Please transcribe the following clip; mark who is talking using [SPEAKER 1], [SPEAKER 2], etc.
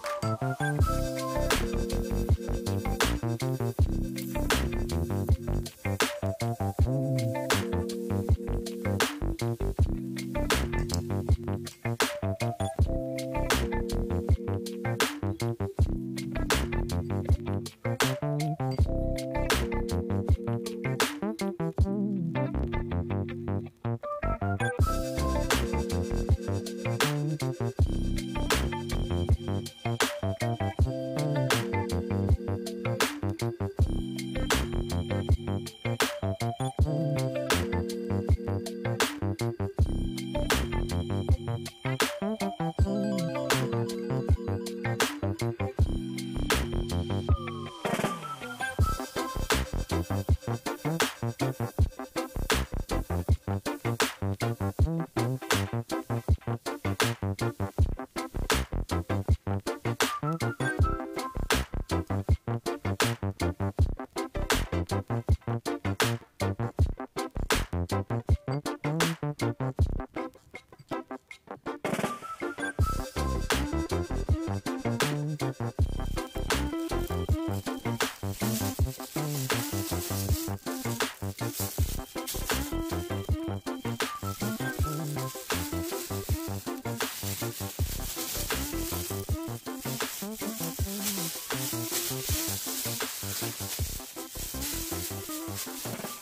[SPEAKER 1] Música Thank
[SPEAKER 2] Thank you.